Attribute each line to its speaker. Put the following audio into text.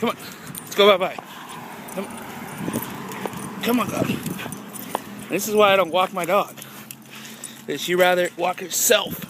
Speaker 1: Come on. Let's go bye-bye. Come on. Come on, dog. This is why I don't walk my dog. She'd rather walk herself.